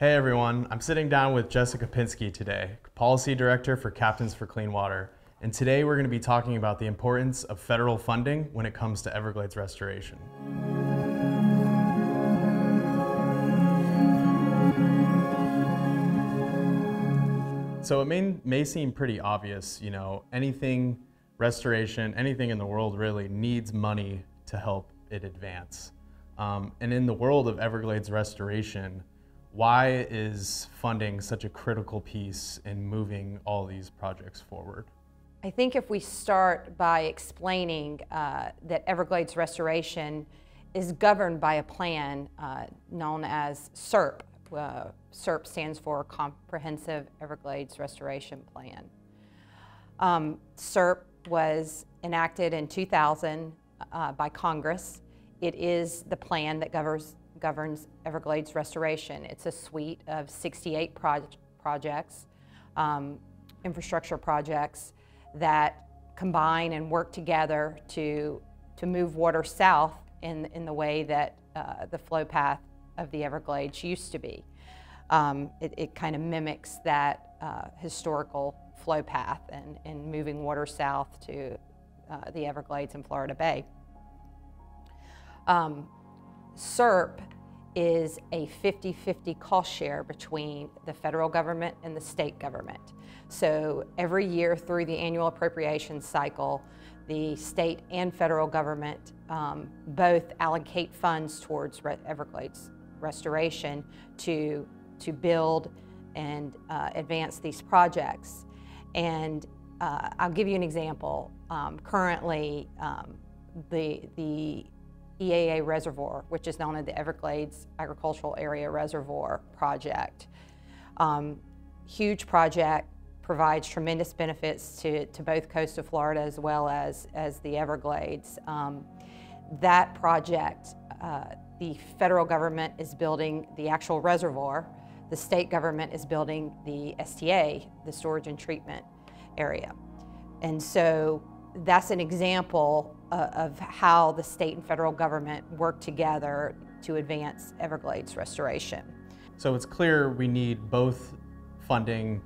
Hey everyone, I'm sitting down with Jessica Pinsky today, Policy Director for Captains for Clean Water. And today we're going to be talking about the importance of federal funding when it comes to Everglades restoration. So it may, may seem pretty obvious, you know, anything restoration, anything in the world really needs money to help it advance. Um, and in the world of Everglades restoration, why is funding such a critical piece in moving all these projects forward? I think if we start by explaining uh, that Everglades restoration is governed by a plan uh, known as CERP. Uh, CERP stands for Comprehensive Everglades Restoration Plan. Um, CERP was enacted in 2000 uh, by Congress. It is the plan that governs, governs Everglades restoration. It's a suite of 68 projects, um, infrastructure projects that combine and work together to, to move water south in, in the way that uh, the flow path of the Everglades used to be. Um, it, it kind of mimics that uh, historical flow path and, and moving water south to uh, the Everglades and Florida Bay. Um, CERP is a 50-50 cost share between the federal government and the state government. So every year through the annual appropriations cycle, the state and federal government um, both allocate funds towards Re Everglades restoration to, to build and uh, advance these projects. And uh, I'll give you an example. Um, currently, um, the, the EAA Reservoir, which is known as the Everglades Agricultural Area Reservoir Project. Um, huge project, provides tremendous benefits to, to both coast of Florida as well as, as the Everglades. Um, that project, uh, the federal government is building the actual reservoir. The state government is building the STA, the storage and treatment area. And so that's an example uh, of how the state and federal government work together to advance Everglades restoration. So it's clear we need both funding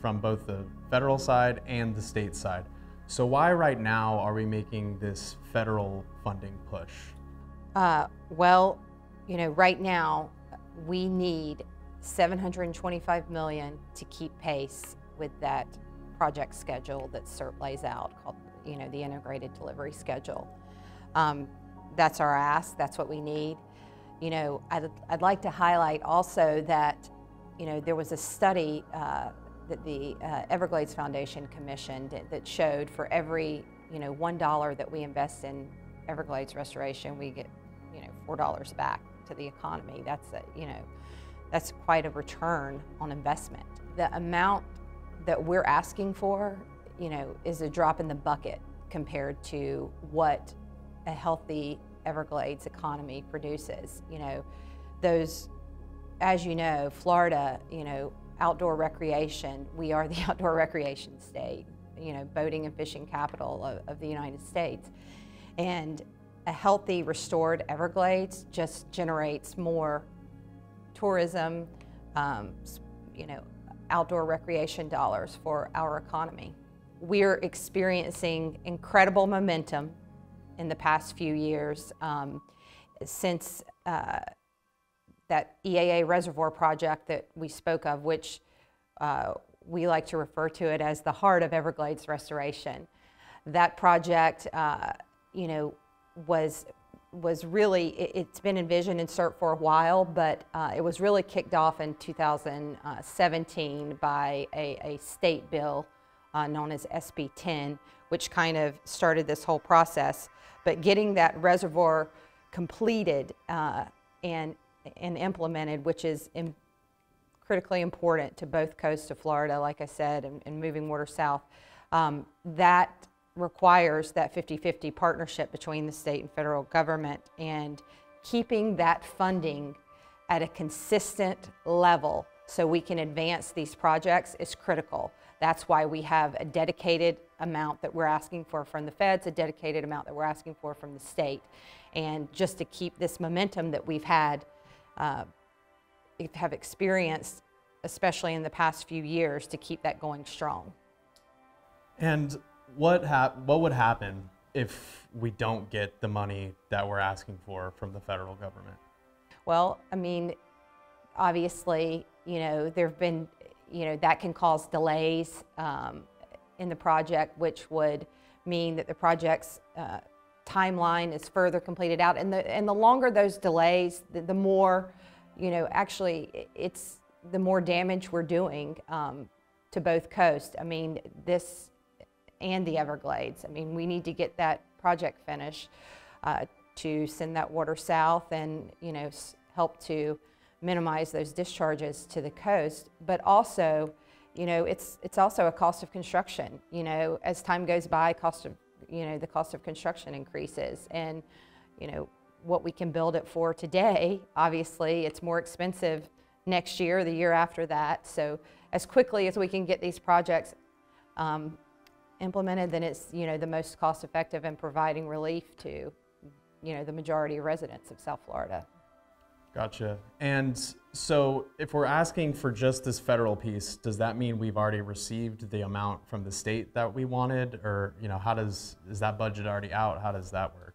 from both the federal side and the state side. So why right now are we making this federal funding push? Uh, well, you know, right now we need 725 million to keep pace with that project schedule that CERP lays out called you know, the integrated delivery schedule. Um, that's our ask, that's what we need. You know, I'd, I'd like to highlight also that, you know, there was a study uh, that the uh, Everglades Foundation commissioned that showed for every, you know, $1 that we invest in Everglades restoration, we get, you know, $4 back to the economy. That's, a, you know, that's quite a return on investment. The amount that we're asking for you know, is a drop in the bucket compared to what a healthy Everglades economy produces. You know, those, as you know, Florida, you know, outdoor recreation, we are the outdoor recreation state, you know, boating and fishing capital of, of the United States. And a healthy, restored Everglades just generates more tourism, um, you know, outdoor recreation dollars for our economy we're experiencing incredible momentum in the past few years um, since uh, that EAA reservoir project that we spoke of, which uh, we like to refer to it as the heart of Everglades restoration. That project, uh, you know, was was really, it, has been envisioned in CERP for a while, but uh, it was really kicked off in 2017 by a, a state bill uh, known as SB 10, which kind of started this whole process. But getting that reservoir completed uh, and, and implemented, which is in, critically important to both coasts of Florida, like I said, and, and moving water south, um, that requires that 50-50 partnership between the state and federal government and keeping that funding at a consistent level so we can advance these projects is critical. That's why we have a dedicated amount that we're asking for from the feds, a dedicated amount that we're asking for from the state. And just to keep this momentum that we've had uh, have experienced, especially in the past few years, to keep that going strong. And what hap- what would happen if we don't get the money that we're asking for from the federal government? Well, I mean, obviously, you know, there have been, you know, that can cause delays um, in the project, which would mean that the project's uh, timeline is further completed out. And the, and the longer those delays, the, the more, you know, actually it's the more damage we're doing um, to both coasts. I mean, this and the Everglades. I mean, we need to get that project finished uh, to send that water south and, you know, help to minimize those discharges to the coast, but also, you know, it's, it's also a cost of construction. You know, as time goes by, cost of, you know, the cost of construction increases. And, you know, what we can build it for today, obviously, it's more expensive next year, the year after that. So as quickly as we can get these projects um, implemented, then it's, you know, the most cost effective in providing relief to, you know, the majority of residents of South Florida. Gotcha. And so if we're asking for just this federal piece, does that mean we've already received the amount from the state that we wanted? Or, you know, how does, is that budget already out? How does that work?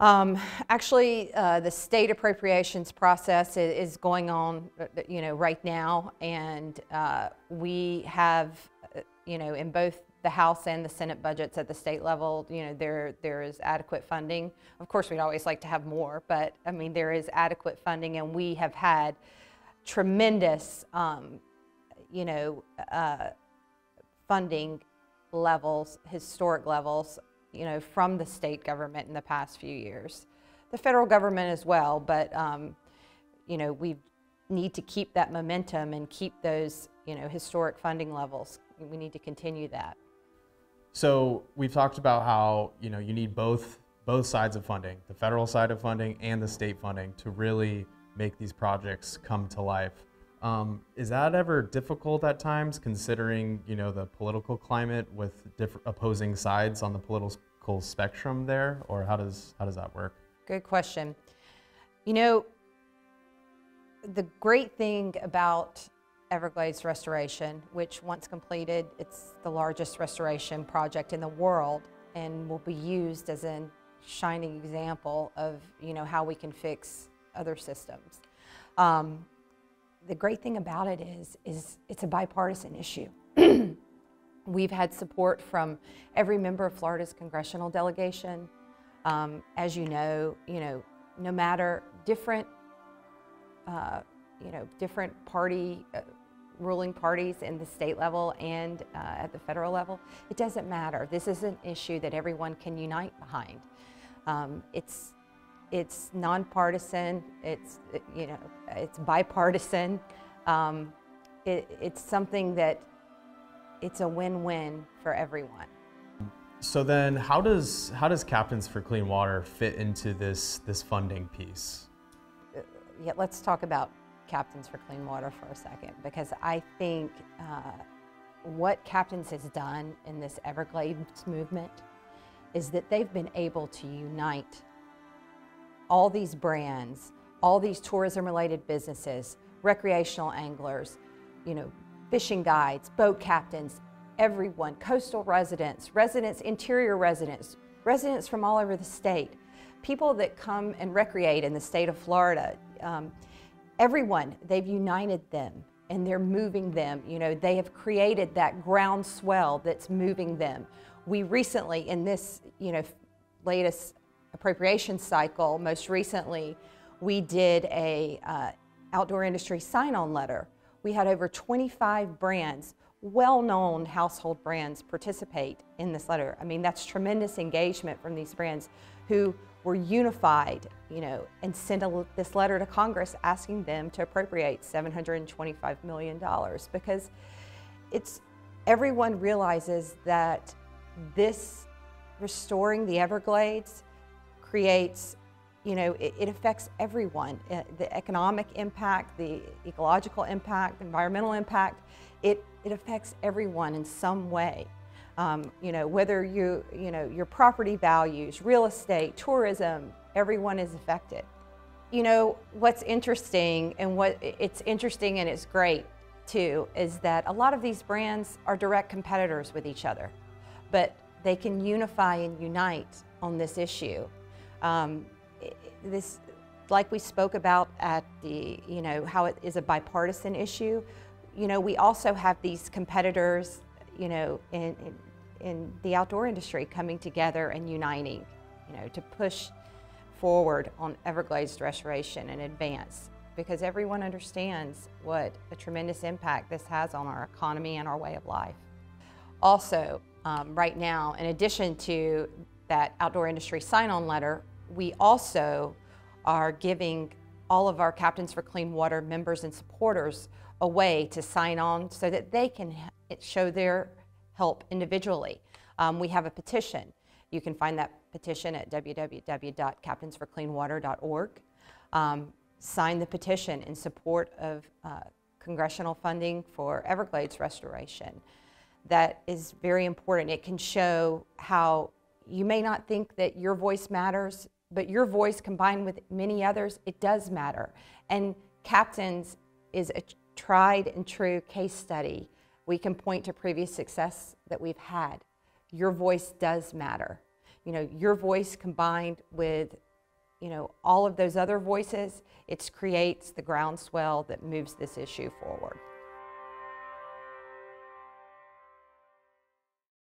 Um, actually, uh, the state appropriations process is, going on, uh, you know, right now, and uh, we have, uh, you know, in both the House and the Senate budgets at the state level, you know, there there is adequate funding. Of course, we'd always like to have more, but I mean, there is adequate funding, and we have had tremendous, um, you know, uh, funding levels, historic levels, you know, from the state government in the past few years. The federal government as well, but um, you know, we need to keep that momentum and keep those, you know, historic funding levels. We need to continue that. So we've talked about how you know you need both both sides of funding, the federal side of funding and the state funding, to really make these projects come to life. Um, is that ever difficult at times, considering you know the political climate with different opposing sides on the political spectrum there, or how does how does that work? Good question. You know, the great thing about Everglades restoration, which once completed, it's the largest restoration project in the world and will be used as a shining example of you know how we can fix other systems. Um, the great thing about it is, is it's a bipartisan issue. We've had support from every member of Florida's congressional delegation. Um, as you know, you know, no matter different, uh, you know, different party uh, ruling parties in the state level and uh, at the federal level, it doesn't matter. This is an issue that everyone can unite behind. Um, it's it's nonpartisan. It's you know it's bipartisan. Um, it, it's something that it's a win-win for everyone. So then, how does how does Captains for Clean Water fit into this this funding piece? Uh, yeah, let's talk about Captains for Clean Water for a second because I think uh, what Captains has done in this Everglades movement is that they've been able to unite all these brands, all these tourism related businesses, recreational anglers, you know, fishing guides, boat captains, everyone, coastal residents, residents, interior residents, residents from all over the state, people that come and recreate in the state of Florida. Um, everyone, they've united them and they're moving them. You know, they have created that groundswell that's moving them. We recently, in this, you know, latest appropriation cycle, most recently, we did a uh, outdoor industry sign-on letter. We had over 25 brands, well-known household brands participate in this letter. I mean, that's tremendous engagement from these brands who were unified, you know, and sent a, this letter to Congress asking them to appropriate $725 million because it's everyone realizes that this restoring the Everglades creates, you know, it, it affects everyone. Uh, the economic impact, the ecological impact, environmental impact, it, it affects everyone in some way. Um, you know, whether you, you know, your property values, real estate, tourism, everyone is affected. you know, what's interesting and what it's interesting and it's great too is that a lot of these brands are direct competitors with each other, but they can unify and unite on this issue. Um, this, like we spoke about at the, you know, how it is a bipartisan issue, you know, we also have these competitors, you know, in, in, in the outdoor industry coming together and uniting, you know, to push forward on Everglades restoration and advance because everyone understands what a tremendous impact this has on our economy and our way of life. Also, um, right now, in addition to that outdoor industry sign-on letter, we also are giving all of our Captains for Clean Water members and supporters a way to sign on so that they can show their help individually. Um, we have a petition. You can find that petition at www.captainsforcleanwater.org. Um, sign the petition in support of uh, congressional funding for Everglades restoration. That is very important. It can show how you may not think that your voice matters, but your voice combined with many others, it does matter. And Captains is a tried and true case study. We can point to previous success that we've had. Your voice does matter. You know, your voice combined with you know, all of those other voices, it creates the groundswell that moves this issue forward.